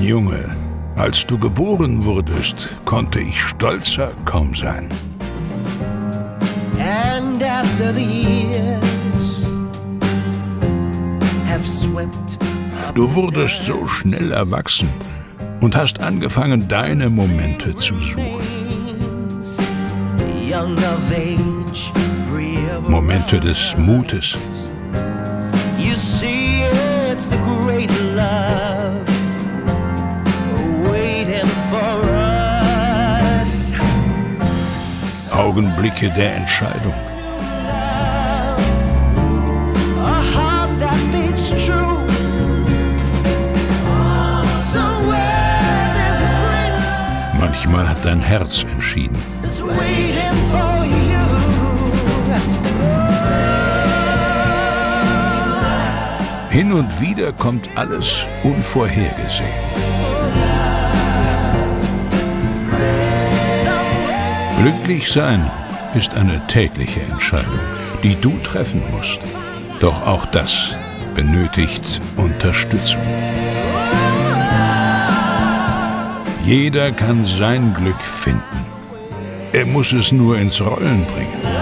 Mein Junge, als du geboren wurdest, konnte ich stolzer kaum sein. And after the years have swept Du wurdest so schnell erwachsen und hast angefangen, deine Momente zu suchen. Momente des Mutes, Augenblicke der Entscheidung, manchmal hat dein Herz entschieden. Hin und wieder kommt alles unvorhergesehen. Glücklich sein ist eine tägliche Entscheidung, die du treffen musst. Doch auch das benötigt Unterstützung. Jeder kann sein Glück finden. Er muss es nur ins Rollen bringen.